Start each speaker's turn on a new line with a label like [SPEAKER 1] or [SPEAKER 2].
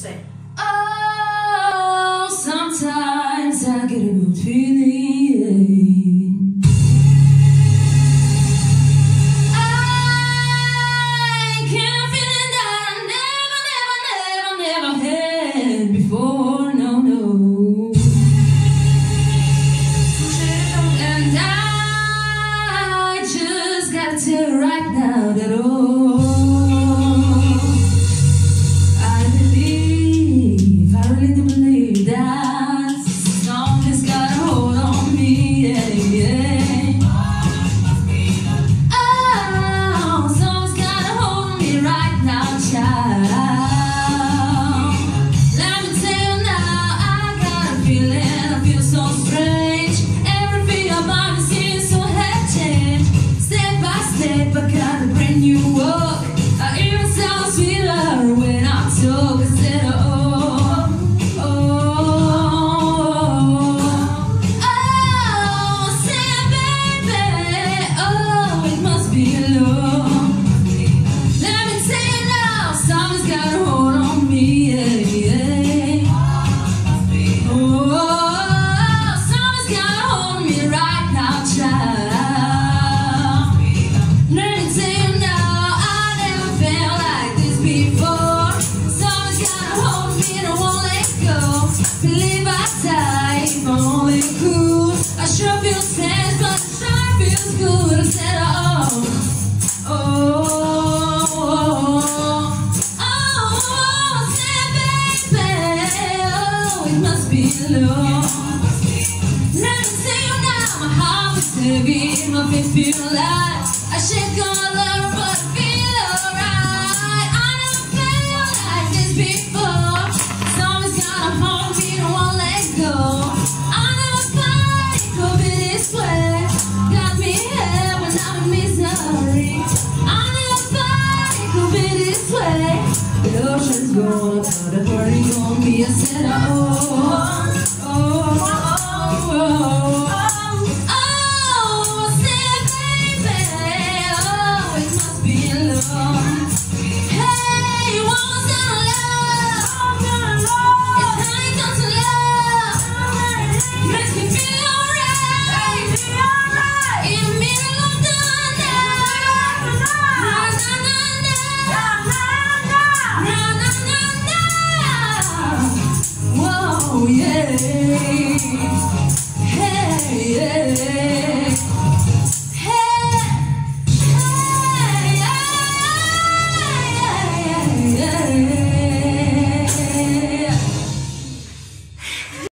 [SPEAKER 1] say,
[SPEAKER 2] Oh, sometimes I get a good feeling. I that I never, never, never, never had before. No, no. And I just gotta right now that. Only. I sure feel sad, but sure feels good oh. Oh, oh, oh, oh, oh, my feet feel light. I shake all over, but feel. till I oh,